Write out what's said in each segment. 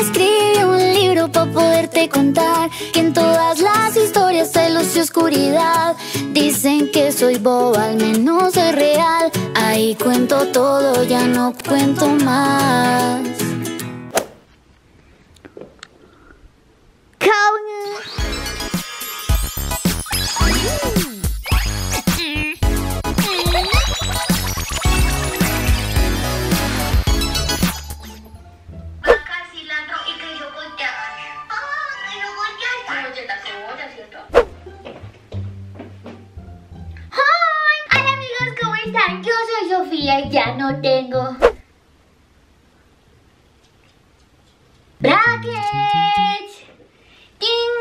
escribí un libro para poderte contar que en todas las historias hay luz y oscuridad. Dicen que soy boba, al menos soy real. Ahí cuento todo, ya no cuento más. Sofía ya no tengo... ¡Brackets! ¡Ting!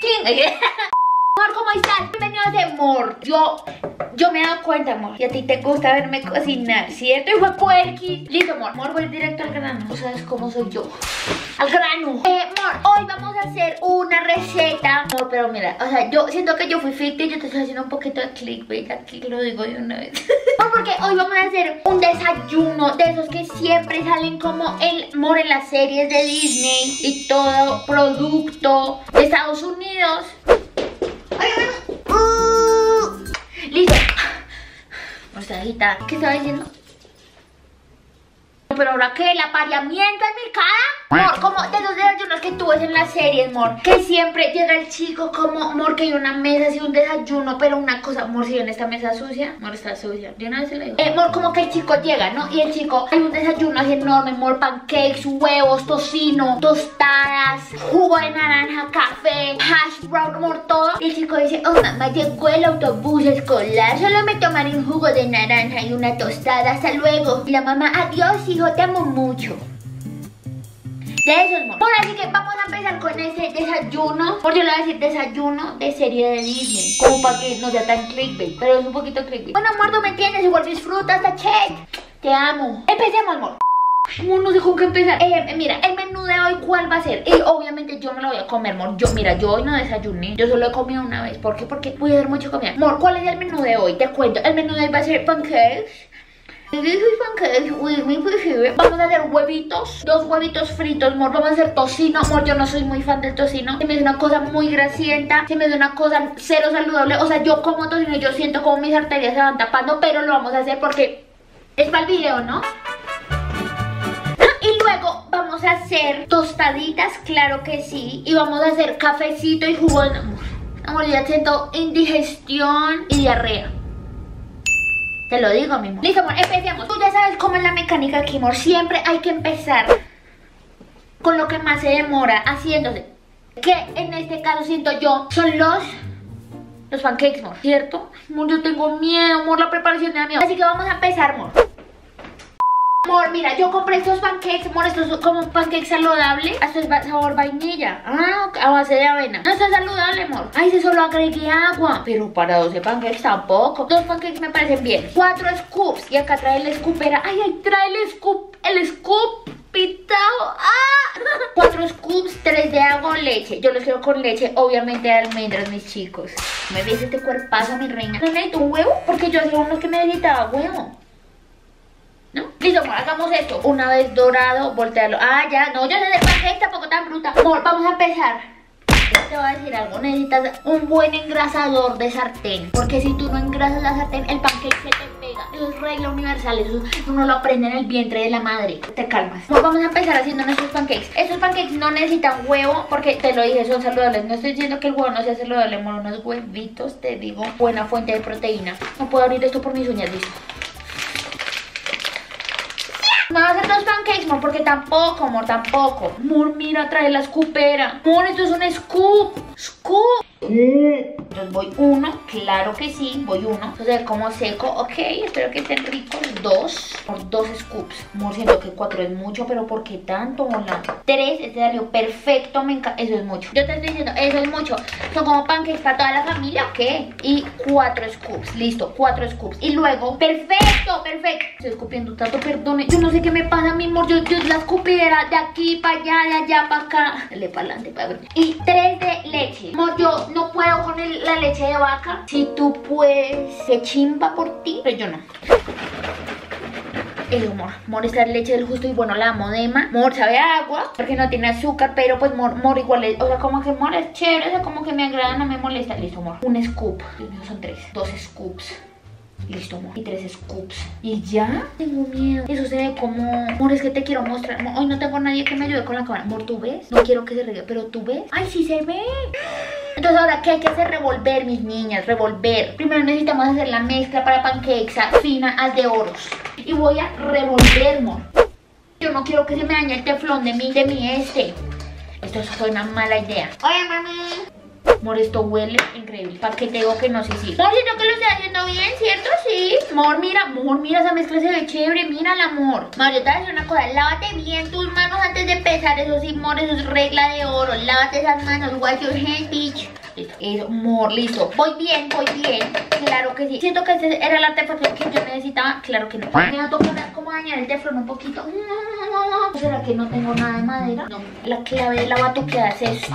¡Ting! Amor, ¿cómo estás? Bienvenidos de Amor. Yo, yo me he dado cuenta, amor, y a ti te gusta verme cocinar, ¿cierto? Y fue puerquis. Listo, amor. Amor, voy directo al grano. ¿No sabes cómo soy yo? Al grano. Eh, amor, hoy vamos a hacer una receta. Amor, pero mira, o sea, yo siento que yo fui ficti yo te estoy haciendo un poquito de clickbait. Aquí lo digo de una vez. Amor, porque hoy vamos a hacer un desayuno de esos que siempre salen como el amor en las series de Disney y todo producto de Estados Unidos. Listo. O. ¿Qué estaba diciendo? Pero ahora que el apareamiento en mi cara. Amor, como de los desayunos que tú en las series, amor. Que siempre llega el chico como, amor, que hay una mesa, así un desayuno, pero una cosa, amor, si ven esta mesa sucia, amor, está sucia. De una vez se lo digo. Eh, amor, como que el chico llega, ¿no? Y el chico, hay un desayuno así enorme, amor, pancakes, huevos, tocino, tostadas, jugo de naranja, café, hash brown, amor, todo. Y el chico dice, oh, mamá, llegó el autobús escolar, solo me tomaré un jugo de naranja y una tostada, hasta luego. Y la mamá, adiós, hijo, te amo mucho. De eso, amor. Bueno, así que vamos a empezar con ese desayuno. Porque le voy a decir desayuno de serie de Disney. Como para que no sea tan clickbait. Pero es un poquito clickbait. Bueno, amor, tú me entiendes. Igual disfrutas, está check. Te amo. Empecemos, amor. Amor, no sé con qué empezar. Eh, mira, el menú de hoy, ¿cuál va a ser? Y obviamente yo me lo voy a comer, amor. Yo, mira, yo hoy no desayuné. Yo solo he comido una vez. ¿Por qué? Porque voy a dar mucho comida. Amor, ¿cuál es el menú de hoy? Te cuento. El menú de hoy va a ser pancakes. Vamos a hacer huevitos, dos huevitos fritos, amor. Vamos a hacer tocino, amor. Yo no soy muy fan del tocino. Se me hace una cosa muy grasienta, se me hace una cosa cero saludable. O sea, yo como tocino y yo siento como mis arterias se van tapando, pero lo vamos a hacer porque es para el video, ¿no? Y luego vamos a hacer tostaditas, claro que sí. Y vamos a hacer cafecito y jugo de amor. Amor, ya siento indigestión y diarrea. Te lo digo, mi amor. Listo, amor, empecemos. Tú ya sabes cómo es la mecánica aquí, amor. Siempre hay que empezar con lo que más se demora haciéndose. Que en este caso siento yo son los... Los pancakes, amor, ¿cierto? Amor, yo tengo miedo, amor, la preparación de miedo. Así que vamos a empezar, amor. Amor, mira, yo compré estos pancakes, amor, estos son como pancakes saludables. Esto es sabor vainilla. Ah, a base de avena. No está saludable, amor. Ay, se solo agregué agua. Pero para 12 pancakes tampoco. Dos pancakes me parecen bien. Cuatro scoops. Y acá trae el scoopera. Ay, ahí trae el scoop. El scoop pitado. ¡Ah! Cuatro scoops, tres de agua leche. Yo los quiero con leche, obviamente de almendras, mis chicos. ¿Me ves este cuerpazo, mi reina? ¿No necesito un huevo? Porque yo hacía unos que me necesitaba huevo. ¿No? Listo, amor, hagamos esto. Una vez dorado, voltearlo. Ah, ya, no, yo sé de pancake, tampoco tan bruta. Amor, vamos a empezar. Te voy a decir algo, necesitas un buen engrasador de sartén. Porque si tú no engrasas la sartén, el pancake se te pega. Es regla universal, eso uno lo aprende en el vientre de la madre. Te calmas. Vamos a empezar haciendo nuestros pancakes. Estos pancakes no necesitan huevo, porque te lo dije, son saludables. No estoy diciendo que el huevo no sea saludable, amor. Unos huevitos, te digo, buena fuente de proteína. No puedo abrir esto por mis uñas, listo. No va a hacer los pancakes, amor, porque tampoco, amor, tampoco. Amor, mira, trae la escupera. Amor, esto es un scoop. Scoop. Entonces voy uno, claro que sí, voy uno. Entonces como seco, ok, espero que estén ricos. Dos, por dos scoops. Amor, siento que cuatro es mucho, pero ¿por qué tanto? Hola. Tres, este salió perfecto, me encanta. Eso es mucho. Yo te estoy diciendo, eso es mucho. Son como pancakes para toda la familia, ok. Y cuatro scoops, listo, cuatro scoops. Y luego, perfecto, perfecto. Estoy escupiendo tanto, perdone. Yo no sé qué me pasa, mi amor. Yo, yo la escupiera de aquí para allá, de allá para acá. Dale para adelante, para ver. Y tres de leche. Amor, yo no puedo con el- la leche de vaca. Si tú puedes, se chimba por ti, pero yo no. El amor, mor esta leche del justo y bueno, la amo Dema. Mor sabe a agua, porque no tiene azúcar, pero pues mor, mor igual es, o sea, como que mor es chévere, o sea, como que me agrada, no me molesta. Listo, amor. Un scoop. Dios mío, son tres. Dos scoops. Listo, amor. Y tres scoops. Y ya. Tengo miedo. Eso se ve como... Amor, es que te quiero mostrar. Hoy no tengo nadie que me ayude con la cámara. Amor, ¿tú ves? No quiero que se regue, pero ¿tú ves? ¡Ay, sí se ve! Entonces, ¿ahora qué hay que hacer? Revolver, mis niñas. Revolver. Primero necesitamos hacer la mezcla para pancakes fina al de oros. Y voy a revolver, amor. Yo no quiero que se me dañe el teflón de mi, de mi este. Esto fue una mala idea. Oye, mami. Mor, esto huele increíble. ¿Para qué te digo que no? Sí, sí. Mor, siento que lo estoy haciendo bien, ¿cierto? Sí. Mor, mira, Mor, mira, esa mezcla se ve chévere. Mira el amor. Mor, yo te voy a decir una cosa. Lávate bien tus manos antes de empezar. Eso sí, Mor, eso es regla de oro. Lávate esas manos. Wash your hands, bitch. Listo. Eso, Mor, listo. Voy bien, voy bien. Claro que sí. Siento que ese era el artefacto que yo necesitaba. Claro que no. Me va a tocar como dañar el teflón un poquito. ¿Será que no tengo nada de madera? No. La clave de la batuqueada es esto.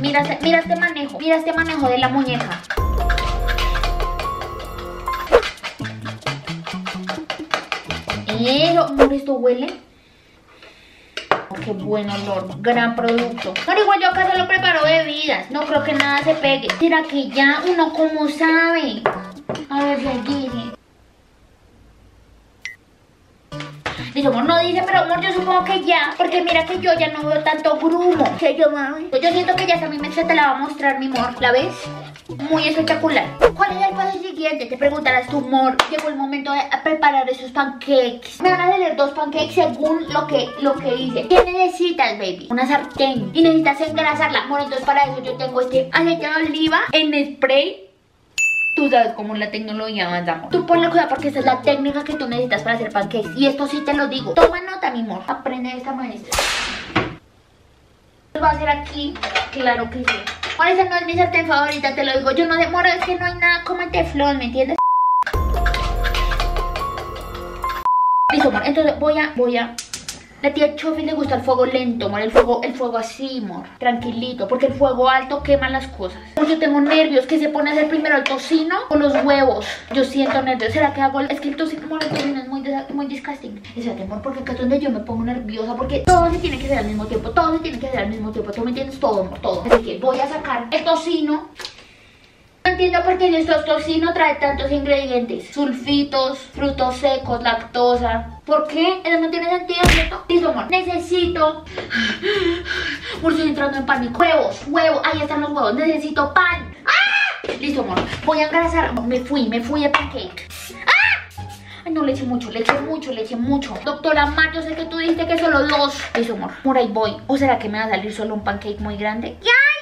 Mira, mira este manejo. Mira este manejo de la muñeca. Eso, esto huele. Oh, qué buen olor, gran producto. Pero igual yo acá solo preparo bebidas. No creo que nada se pegue. ¿Será que ya uno como sabe? A ver, ya dice. Amor, no dice, pero amor, yo supongo que ya. Porque mira que yo ya no veo tanto grumo. Que yo, mami. Yo siento que ya esa mi mezcla te la va a mostrar, mi amor. ¿La ves? Muy espectacular. ¿Cuál es el paso siguiente? Te preguntarás tu amor. Llegó el momento de preparar esos pancakes. Me van a salir dos pancakes según lo que, lo que hice. ¿Qué necesitas, baby? Una sartén. Y necesitas engrasarla. Bueno, entonces para eso yo tengo este aceite de oliva en spray Tú sabes cómo la tecnología avanza, amor. Tú ponle cuidado porque esa es la técnica que tú necesitas para hacer pancakes. Y esto sí te lo digo. Toma nota, mi amor. Aprende de esta maestra. Lo va a hacer aquí. Claro que sí. Por eso no es mi sartén favorita, te lo digo. Yo no demoro, es que no hay nada como el teflón, ¿me entiendes? Listo, amor. Entonces voy a, voy a la tía Chofi le gusta el fuego lento, amor, el fuego, el fuego así, amor, tranquilito, porque el fuego alto quema las cosas. Yo tengo nervios, que se pone a hacer primero el tocino o los huevos. Yo siento nervios. ¿Será que hago el... Es que el tocino, amor, el tocino es muy, muy disgusting. Espérate, amor, porque acá es donde yo me pongo nerviosa, porque todo se tiene que hacer al mismo tiempo, todo se tiene que hacer al mismo tiempo. ¿Tú me entiendes? Todo, amor, todo. Así que voy a sacar el tocino no entiendo por qué nuestro tocino trae tantos ingredientes. Sulfitos, frutos secos, lactosa. ¿Por qué? Eso no tiene sentido, ¿cierto? Listo, amor. Necesito... Amor, estoy entrando en pánico. Huevos, huevos. Ahí están los huevos. Necesito pan. ¡Ah! Listo, amor. Voy a engrasar. Me fui, me fui de pancake. ¡Ah! Ay, no le eché mucho, le eché mucho, le eché mucho. Doctora Mar, yo sé que tú dijiste que solo dos. Listo, amor. Por ahí voy. ¿O será que me va a salir solo un pancake muy grande? ¡Ya!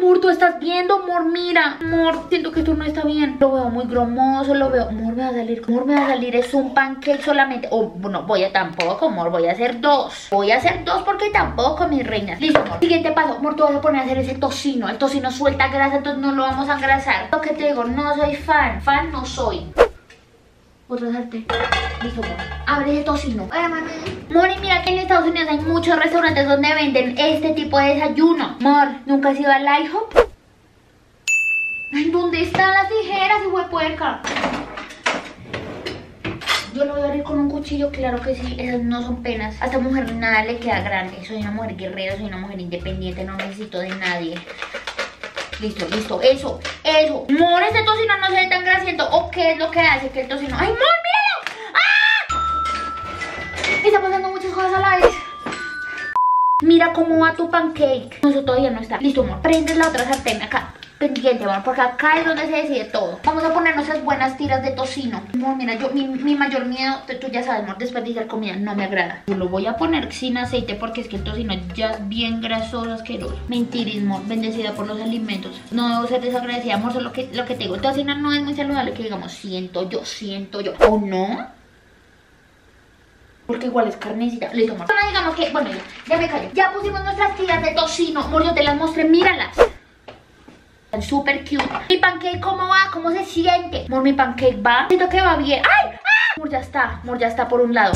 Amor, tú estás viendo, amor, mira, amor, siento que esto no está bien. Lo veo muy gromoso, lo veo, amor, me va a salir, amor, me va a salir, es un pancake solamente. O, oh, bueno, voy a tampoco, amor, voy a hacer dos. Voy a hacer dos porque tampoco, mis reinas. Listo, amor. Siguiente paso, amor, tú vas a poner a hacer ese tocino. El tocino suelta grasa, entonces no lo vamos a engrasar. Lo que te digo, no soy fan, fan no soy. Otra sartén. Listo, amor. Abre el tocino. Hola, mami. Mori, mira que en Estados Unidos hay muchos restaurantes donde venden este tipo de desayuno. Mor, ¿nunca has ido al IHOP? ¿Dónde están las tijeras, hijo de puerca? Yo lo voy a abrir con un cuchillo, claro que sí, esas no son penas. A esta mujer nada le queda grande. Soy una mujer guerrera, soy una mujer independiente, no necesito de nadie. Listo, listo, eso, eso. Mor, este tocino no se ve tan grasiento. ¿O qué es lo que hace que el tocino? ¡Ay, Mor, míralo! ¡Ah! Está pasando muchas cosas a la vez. Mira cómo va tu pancake. No, eso todavía no está. Listo, amor, prendes la otra sartén acá pendiente, amor, porque acá es donde se decide todo. Vamos a poner nuestras buenas tiras de tocino. Amor, mira, yo, mi, mayor miedo, tú ya sabes, amor, desperdiciar comida no me agrada. Yo lo voy a poner sin aceite porque es que el tocino ya es bien grasoso, asqueroso. Mentirismo, bendecida por los alimentos. No debo ser desagradecida, amor, solo que, lo que te digo. El tocino no es muy saludable, que digamos, siento yo, siento yo. ¿O no? Porque igual es carnecita. Listo, amor. Bueno, digamos que, bueno, ya, ya me callo. Ya pusimos nuestras tiras de tocino. Amor, yo te las mostré, míralas. Súper cute. ¿Mi pancake cómo va? ¿Cómo se siente? Amor, mi pancake va. Siento que va bien. ¡Ay! ¡Ah! Ya está. Amor, ya está por un lado.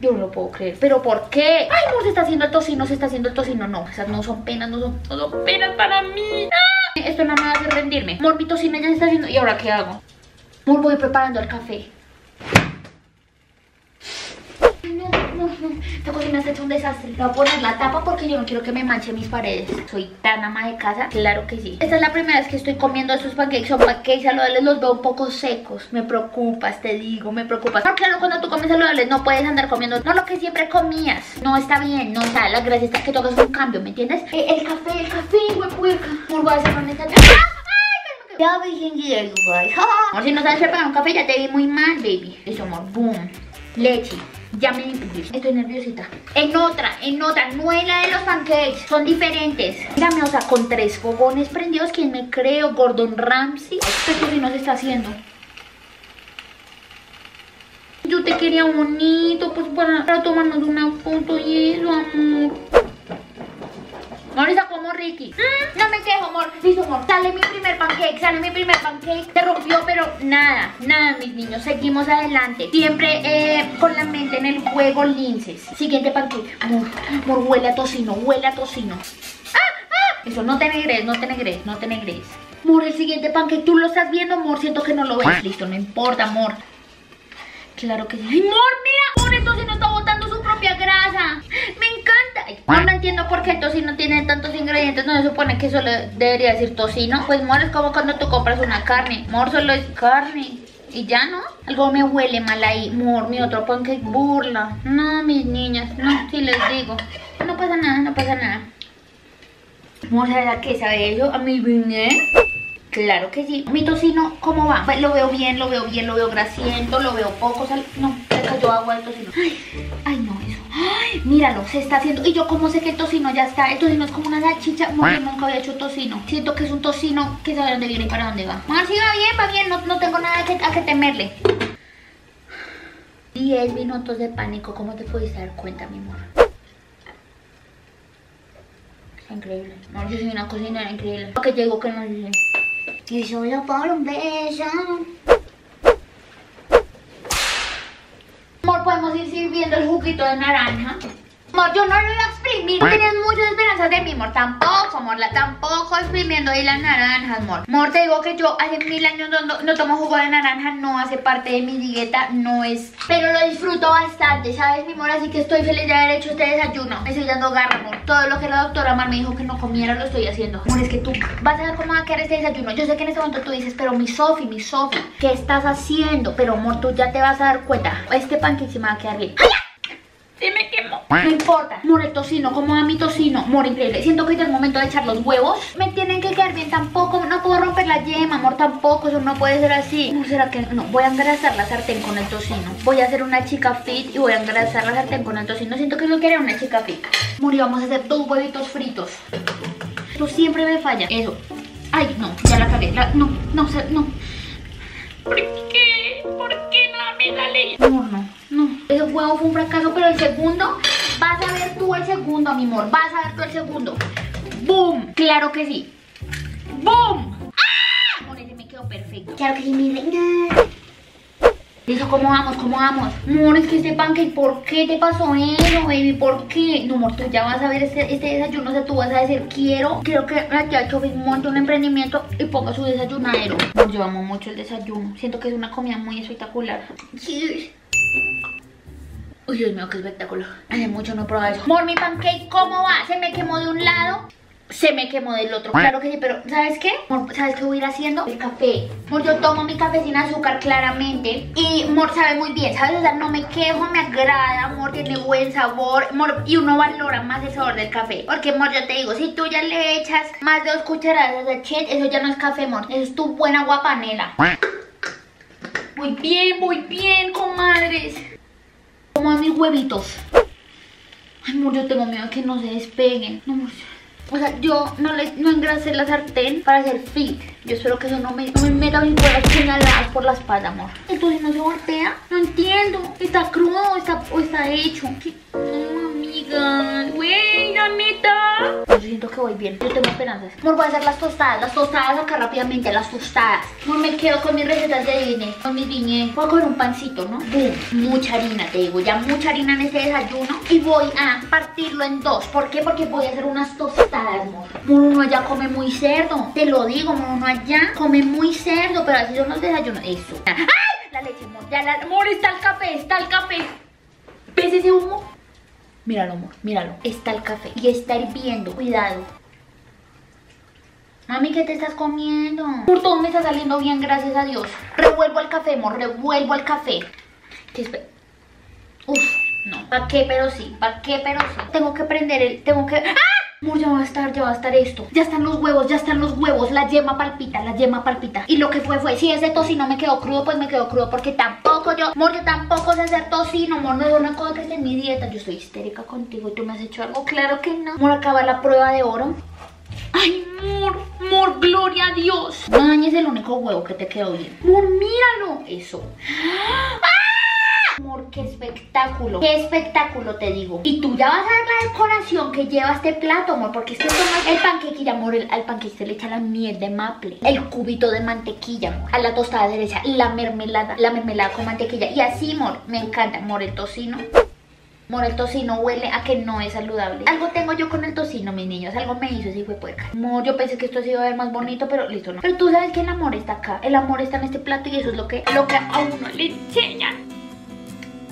Yo no lo puedo creer. ¿Pero por qué? Ay, amor, se está haciendo el tocino, se está haciendo el tocino. No, esas no son penas, no son, no son penas para mí. ¡Ah! Esto no me hace rendirme. Amor, mi tocino ya se está haciendo. ¿Y ahora qué hago? Amor, voy preparando el café. Esta cocina está hecho un desastre. Voy a poner la tapa porque yo no quiero que me manche mis paredes. Soy tan ama de casa, claro que sí. Esta es la primera vez que estoy comiendo estos pancakes. Son pancakes saludables, los veo un poco secos. Me preocupas, te digo, me preocupas. Porque claro, cuando tú comes saludables no puedes andar comiendo no lo que siempre comías. No está bien, no está. La gracia está que tocas un cambio, ¿me entiendes? Eh, el café, el café, güey, puerca. Por voy a hacer con esta... Ya virgen Diego, guys. Amor, si no sabes preparar un café, ya te vi muy mal, baby. Eso, amor. Boom. Leche. Ya me Estoy nerviosita. En otra, en otra. No es la de los pancakes. Son diferentes. Mírame, o sea, con tres fogones prendidos. ¿Quién me creo? Gordon Ramsay. Esto sí no se está haciendo. Yo te quería bonito, pues para tomarnos una foto y eso, amor. Amor, está como Ricky. Mm, no me quejo, amor. Listo, amor. Sale mi primer pancake, sale mi primer pancake. Se rompió, pero nada, nada, mis niños. Seguimos adelante. Siempre eh, con la mente en el juego, linces. Siguiente pancake. Amor, amor, huele a tocino, huele a tocino. ¡Ah, ah! Eso, no te negres, no te negres, no te negres. Amor, el siguiente pancake, tú lo estás viendo, amor. Siento que no lo ves. Listo, no importa, amor. Claro que sí. ¡Ay, amor, mira! Amor, el tocino está botando su propia grasa. Me Ay, no entiendo por qué el tocino tiene tantos ingredientes. No se supone que solo debería decir tocino. Pues, amor, es como cuando tú compras una carne. Amor, solo es carne. Y ya, ¿no? Algo me huele mal ahí. Amor, mi otro pancake burla. No, mis niñas. No, si les digo. No pasa nada, no pasa nada. Amor, ¿sabes qué sabe eso? A mi vine. Claro que sí. Mi tocino, ¿cómo va? Pues, lo veo bien, lo veo bien, lo veo grasiento, lo veo poco. Sal... No, se cayó agua del tocino. Ay, míralo, se está haciendo. Y yo, ¿cómo sé que el tocino ya está? El tocino es como una salchicha. No, yo nunca había hecho tocino. Siento que es un tocino que sabe dónde viene y para dónde va. Mar, sí, va bien, va bien. No, no tengo nada que, a que temerle. 10 minutos de pánico. ¿Cómo te pudiste dar cuenta, mi amor? Increíble. Amor, yo soy una cocinera increíble. Que llegó que no sé. Y solo por un beso. Amor, podemos ir sirviendo el juguito de naranja. Amor, yo no lo voy a exprimir. Tienes muchas esperanzas de mí, amor. Tampoco, amor. La, tampoco exprimiendo ahí las naranjas, amor. Amor, te digo que yo hace mil años no, no, no, tomo jugo de naranja. No hace parte de mi dieta. No es... Pero lo disfruto bastante, ¿sabes, mi amor? Así que estoy feliz de haber hecho este desayuno. Me estoy dando garra, amor. Todo lo que la doctora Mar me dijo que no comiera lo estoy haciendo. Amor, es que tú vas a ver cómo va a quedar este desayuno. Yo sé que en este momento tú dices, pero mi Sofi, mi Sofi, ¿qué estás haciendo? Pero, amor, tú ya te vas a dar cuenta. Este pancake se me va a quedar bien. ¡Ay, se me quemó. No importa. Mor, el tocino, ¿cómo va mi tocino? Mor, increíble. Siento que es el momento de echar los huevos. Me tienen que quedar bien tampoco. No puedo romper la yema, amor, tampoco. Eso no puede ser así. No, ¿será que no? Voy a engrasar la sartén con el tocino. Voy a hacer una chica fit y voy a engrasar la sartén con el tocino. Siento que yo quiero una chica fit. Mor, y vamos a hacer dos huevitos fritos. Tú siempre me falla. Eso. Ay, no, ya la cagué. La, no, no, no. Fue un fracaso, pero el segundo, vas a ver tú el segundo, mi amor. Vas a ver tú el segundo. ¡Boom! Claro que sí. ¡Boom! ¡Ah! Ese me quedó perfecto. Claro que sí, mi reina. ¿cómo vamos? ¿Cómo vamos? Amor, es que este pancake, ¿por qué te pasó eso, baby? ¿Por qué? No, amor, tú ya vas a ver este, este desayuno, o sea, tú vas a decir, quiero, quiero que la tía Chofi monte un emprendimiento y ponga su desayunadero. Yo amo mucho el desayuno. Siento que es una comida muy espectacular. Sí. Uy, Dios mío, qué espectáculo. Hace mucho no he probado eso. Amor, mi pancake, ¿cómo va? Se me quemó de un lado se me quemó del otro. Claro que sí, pero ¿sabes qué? ¿sabes qué voy a ir haciendo? El café. Amor, yo tomo mi café sin azúcar claramente. Y, amor, sabe muy bien, ¿sabes? O sea, no me quejo, me agrada, amor, tiene buen sabor. Amor, y uno valora más el sabor del café. Porque, amor, yo te digo, si tú ya le echas más de dos cucharadas de chet, eso ya no es café, amor. Eso es tu buena guapanela. Muy bien, muy bien, comadres. Como a mis huevitos. Ay, amor, yo tengo miedo que no se despeguen. No, amor. O sea, yo no, le, no engrasé la sartén para hacer fit. Yo espero que eso no me, no me meta mis huevas señaladas por la espalda, amor. Entonces no se golpea. No entiendo. ¿Está crudo o está, o está hecho? La neta. Yo siento que voy bien. Yo tengo esperanzas. Amor, voy a hacer las tostadas. Las tostadas acá rápidamente. Las tostadas. Amor, me quedo con mis recetas de Disney. Con mis viñedos. Voy a coger un pancito, ¿no? Boom. Mucha harina, te digo. Ya mucha harina en este desayuno. Y voy a partirlo en dos. ¿Por qué? Porque voy a hacer unas tostadas, amor. Uno allá come muy cerdo. Te lo digo, uno allá come muy cerdo. Pero así son los desayunos. Eso. ¡Ay! La leche, amor. Ya la... Amor, está el café. Está el café. ¿Ves ese humo? Míralo, amor, míralo. Está el café y está hirviendo. Cuidado. Mami, ¿qué te estás comiendo? Todo me está saliendo bien, gracias a Dios. Revuelvo el café, amor, revuelvo el café. ¿Qué espe- Uf, no. ¿Para qué? Pero sí. ¿Para qué? Pero sí. Tengo que prender el... Tengo que... ¡Ah! Amor, ya va a estar, ya va a estar esto. Ya están los huevos, ya están los huevos. La yema palpita, la yema palpita. Y lo que fue fue, si ese tocino me quedó crudo, pues me quedó crudo. Porque tampoco yo, amor, yo tampoco sé hacer tocino, amor. No es una cosa que esté en mi dieta. Yo estoy histérica contigo y tú me has hecho algo. Claro que no. Amor, acaba la prueba de oro. Ay, amor, amor, gloria a Dios. Maña es el único huevo que te quedó bien. Amor, míralo. Eso. ¡Ah! Amor, qué espectáculo. Qué espectáculo, te digo. Y tú ya vas a ver la decoración que lleva este plato, amor. Porque es que el panqueque, amor. el- al panqueque le echa la miel de maple. El cubito de mantequilla, amor. A la tostada se le echa la mermelada. La mermelada con mantequilla. Y así, amor. Me encanta, amor, el tocino. Amor, el tocino huele a que no es saludable. Algo tengo yo con el tocino, mis niños. Algo me hizo ese fue puerca. Amor, yo pensé que esto se iba a ver más bonito, pero listo, no. Pero tú sabes que el amor está acá. El amor está en este plato y eso es lo que, lo que a uno le enseñan.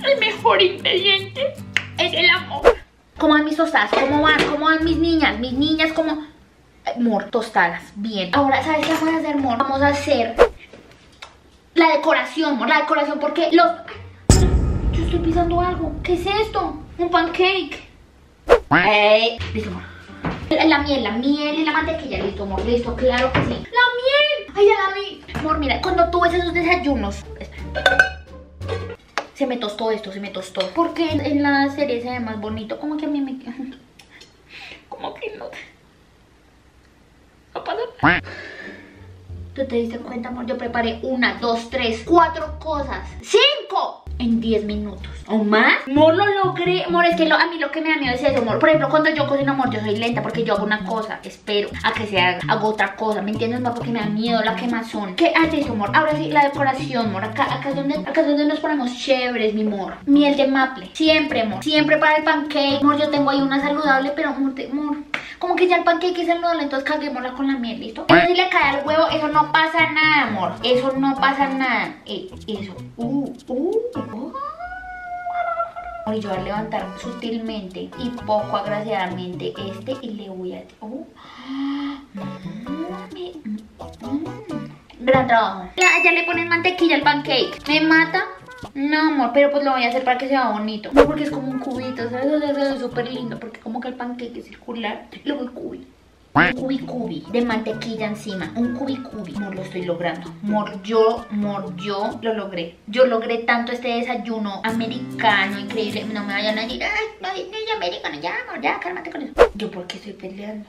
El mejor ingrediente es el amor. ¿Cómo van mis tostadas? ¿Cómo van? ¿Cómo van mis niñas? Mis niñas, ¿cómo? Amor, tostadas. Bien. Ahora, ¿sabes qué vamos a hacer, amor? Vamos a hacer la decoración, amor. La decoración porque los... Yo estoy pisando algo. ¿Qué es esto? Un pancake. Ey. Listo, amor. La, la miel, la miel y la mantequilla. Listo, amor. Listo, claro que sí. ¡La miel! ¡Ay, ya la vi! Amor, mira, cuando tú ves esos desayunos... Espera. Se me tostó esto, se me tostó. Porque en, la serie se ve más bonito. Como que a mí me... Como que no... No pasa. ¿Tú te diste cuenta, amor? Yo preparé una, dos, tres, cuatro cosas. ¡Cinco! En 10 minutos. ¿O más? Amor, lo logré. Amor, es que a mí lo que me da miedo es eso, amor. Por ejemplo, cuando yo cocino, amor, yo soy lenta porque yo hago una cosa, espero a que se haga, hago otra cosa. ¿Me entiendes, amor? Porque me da miedo la quemazón. ¿Qué haces eso, amor? Ahora sí, la decoración, amor. Acá, acá, es donde, acá es donde nos ponemos chéveres, mi amor. Miel de maple. Siempre, amor. Siempre para el pancake. Amor, yo tengo ahí una saludable, pero, amor, te- amor como que ya el pancake es saludable, entonces caguémosla con la miel, ¿listo? Pero si le cae al huevo, eso no pasa nada, amor. Eso no pasa nada. Eh, eso. Uh, uh, uh. Yo voy a levantar sutilmente y poco agraciadamente este y le voy a... Uh. Gran trabajo. Ya, ya le ponen mantequilla al pancake. ¿Me mata? No, amor, pero pues lo voy a hacer para que sea bonito. No, porque es como un cubito, ¿sabes? Ve súper lindo porque como que el pancake es circular. Luego el cubi. Un cubi cubi de mantequilla encima. Un cubi cubi. Amor, lo estoy logrando. Amor, yo, amor, yo lo logré. Yo logré tanto este desayuno americano, increíble. No me vayan a decir, ay, no, es americano, ya, amor, ya, cálmate con eso. Yo, ¿por qué estoy peleando?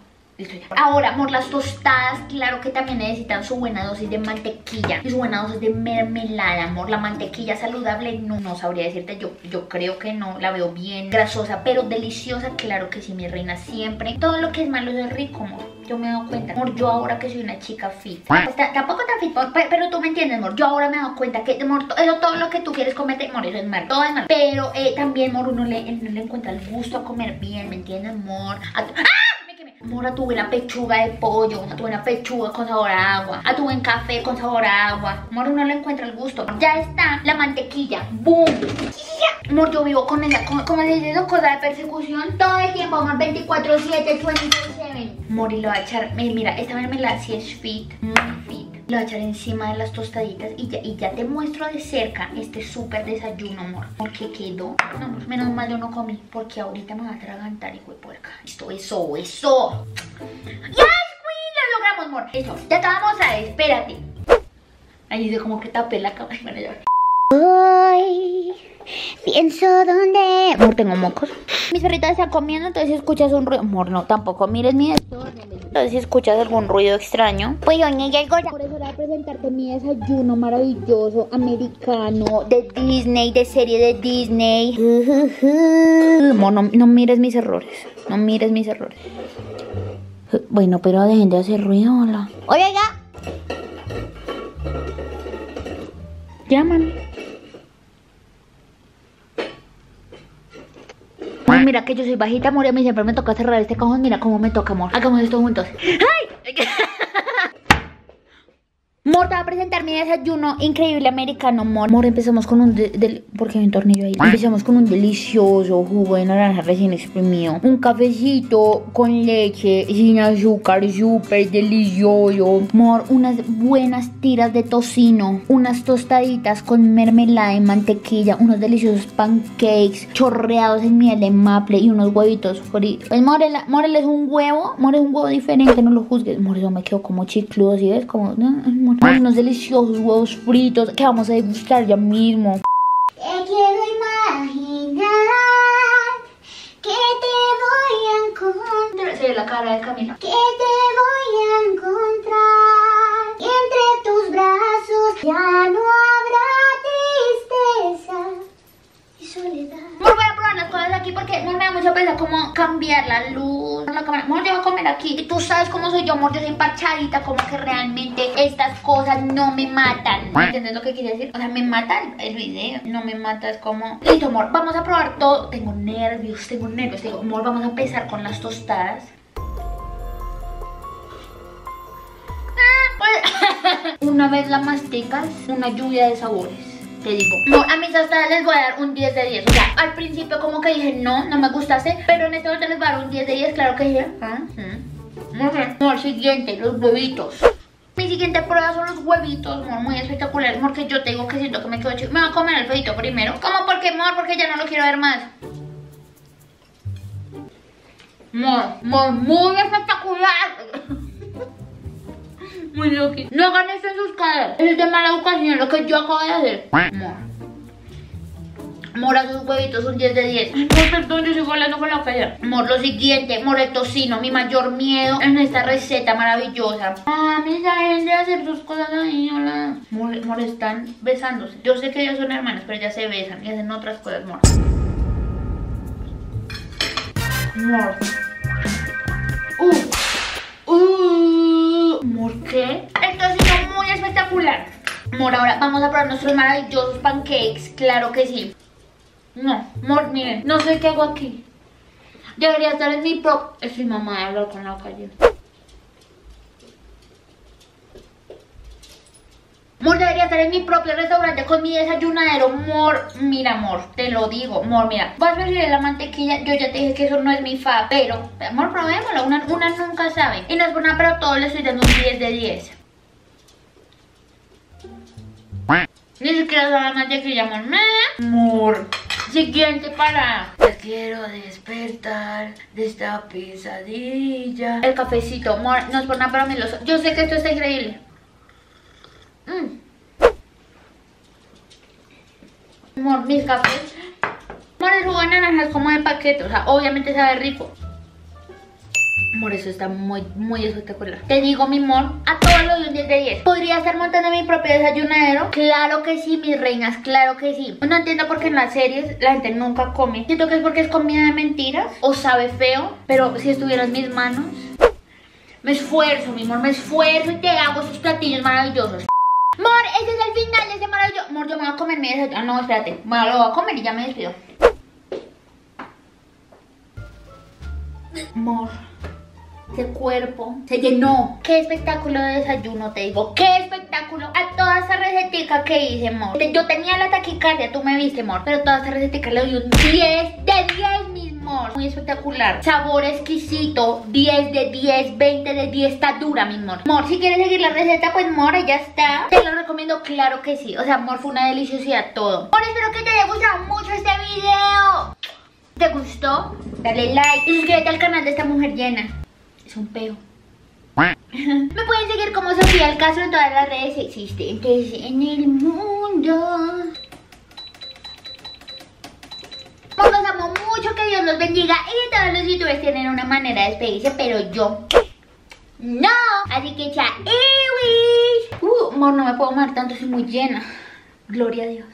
Ahora, amor, las tostadas, claro que también necesitan su buena dosis de mantequilla y su buena dosis de mermelada, amor. La mantequilla saludable, no, no sabría decirte yo. Yo creo que no, la veo bien grasosa, pero deliciosa, claro que sí, mi reina, siempre. Todo lo que es malo es rico, amor. Yo me he dado cuenta. Amor, yo ahora que soy una chica fit. Pues, ta- tampoco tan fit, pero tú me entiendes, amor. Yo ahora me he dado cuenta que, amor, eso, todo lo que tú quieres comerte, amor, eso es malo. Todo es malo. Pero eh, también, amor, uno le, uno le encuentra el gusto a comer bien, ¿me entiendes, amor? ¡Ah! Me quemé. Amor, a tu buena pechuga de pollo, a tu buena pechuga con sabor a agua, a tu buen café con sabor a agua. Amor, uno le encuentra el gusto. Ya está la mantequilla. ¡Boom! Amor, yo vivo con esa, con, ¿cómo se dice eso? Cosa de persecución. Todo el tiempo, amor, 24-7, 24-7. Amor, y lo va a echar, mi- mira, esta mermelada sí es fit, muy fit. Lo voy a echar encima de las tostaditas y ya, y ya te muestro de cerca este súper desayuno, amor. Porque quedó, no, amor, menos mal yo no comí, porque ahorita me va a atragantar, hijo de puerca. Esto, eso, eso. ¡Ya, Queen! Lo logramos, amor. Eso, ya te vamos a espérate. Ahí dice como que tapé la cama. Bueno, ya. Hoy pienso dónde. Amor, tengo mocos. Mis perritas están comiendo, entonces si escuchas un ruido. Amor, no, tampoco mires mi desorden. Entonces si escuchas algún ruido extraño. Pues doña ya Por eso presentarte mi desayuno maravilloso americano de Disney, de serie de Disney. No mires mis errores. No mires mis errores. Bueno, pero dejen de hacer ruido, hola. Oiga. Llaman. Ay, mira que yo soy bajita, amor, y a mí siempre me toca cerrar este cajón. Mira cómo me toca, amor. Hagamos esto juntos. ¡Ay! Mor, te voy a presentar mi desayuno increíble americano, Mor. Mor, empezamos con un... Porque hay un tornillo ahí. Empezamos con un delicioso jugo de naranja recién exprimido. Un cafecito con leche, sin azúcar, súper delicioso. Mor, unas buenas tiras de tocino. Unas tostaditas con mermelada y mantequilla. Unos deliciosos pancakes chorreados en miel de maple y unos huevitos fritos. Pues Morel es un huevo. Morel es un huevo diferente, no lo juzgues. Morel, yo me quedo como chicludo, ¿sí ves? Como... unos deliciosos huevos fritos que vamos a degustar ya mismo. Te quiero imaginar que te voy a encontrar. Se ve la cara de Camila. Que te voy a encontrar entre tus brazos ya no habrá soledad. Voy a probar las cosas aquí porque no me da mucha pena como cambiar la luz, la cámara. Voy a comer aquí. Y tú sabes cómo soy yo, amor. Yo soy parchadita, como que realmente estas cosas no me matan. ¿Me entiendes lo que quiere decir? O sea, me matan el video. No me matas como... Listo, amor. Vamos a probar todo. Tengo nervios, tengo nervios. Tengo... Amor, vamos a empezar con las tostadas. Una vez la masticas, una lluvia de sabores. Te digo, no, a mis tostadas les voy a dar un 10 de 10 O sea, al principio como que dije no, no me gustase Pero en este momento les voy a dar un 10 de 10 Claro que sí ¿Ah? Muy bien No, el siguiente, los huevitos. Mi siguiente prueba son los huevitos, amor, muy espectaculares Porque yo tengo que siento que me quedo chico Me voy a comer el huevito primero. ¿Cómo? Porque, amor, porque ya no lo quiero ver más. Amor, amor, muy espectacular muy loco. No hagan esto en sus casas. Es de mala educación lo que yo acabo de hacer. Amor. Amor, a sus huevitos un 10 de 10. Ay, no, perdón, yo sigo hablando con la calle. Amor, lo siguiente, amor, el tocino, mi mayor miedo en esta receta maravillosa. Ah, saben de hacer sus cosas ahí, hola. Amor, están besándose. Yo sé que ellos son hermanos, pero ya se besan y hacen otras cosas, amor. Amor. Uh. Uh. ¿Amor qué? Esto ha sido muy espectacular. Amor, ahora vamos a probar nuestros maravillosos pancakes. Claro que sí. No, amor, miren, no sé qué hago aquí. Debería estar en mi pro... Es mi mamá de hablar con la calle. Amor, debería estar en mi propio restaurante con mi desayunadero, amor. Mira, amor, te lo digo, amor, mira. Vas a ver la mantequilla, yo ya te dije que eso no es mi fa, pero, amor, probémoslo, una, una nunca sabe. Y no es nada, pero a todos les estoy dando un 10 de 10. Ni siquiera sabe la mantequilla, amor. Amor. Siguiente para. Te quiero despertar de esta pesadilla. El cafecito, amor, no es por nada, pero me lo... Yo sé que esto está increíble. Mm. Amor, mis cafés. Amor, el jugo de es como de paquete, o sea, obviamente sabe rico. Amor, eso está muy, muy espectacular. Te digo, mi amor, a todos los días 10 de 10. ¿Podría estar montando mi propio desayunadero? Claro que sí, mis reinas, claro que sí. No entiendo por qué en las series la gente nunca come. Siento que es porque es comida de mentiras o sabe feo, pero si estuviera en mis manos... Me esfuerzo, mi amor, me esfuerzo y te hago esos platillos maravillosos. Amor, ese es el final de este maravilloso... Amor, yo me voy a comer mi desayuno. Ah, no, espérate. Bueno, lo voy a comer y ya me despido. Amor, ese cuerpo se llenó. Qué espectáculo de desayuno, te digo. Qué espectáculo. A toda esa recetica que hice, amor. Yo tenía la taquicardia, tú me viste, amor. Pero toda esa recetica le doy un 10 de 10, mi Muy espectacular. Sabor exquisito. 10 de 10, 20 de 10. Está dura, mi amor. Amor, si quieres seguir la receta, pues, amor, ya está. Te lo recomiendo, claro que sí. O sea, amor, fue una deliciosidad todo. Amor, espero que te haya gustado mucho este video. ¿Te gustó? Dale like y suscríbete al canal de esta mujer llena. Es un peo. Me pueden seguir como Sofía Alcázar en todas las redes existentes en el mundo. Los amo mucho, y todos los youtubers tienen una manera de despedirse, pero yo no. Así que chao. Uh, amor, no me puedo mover tanto, soy muy llena. Gloria a Dios.